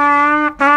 Ha ha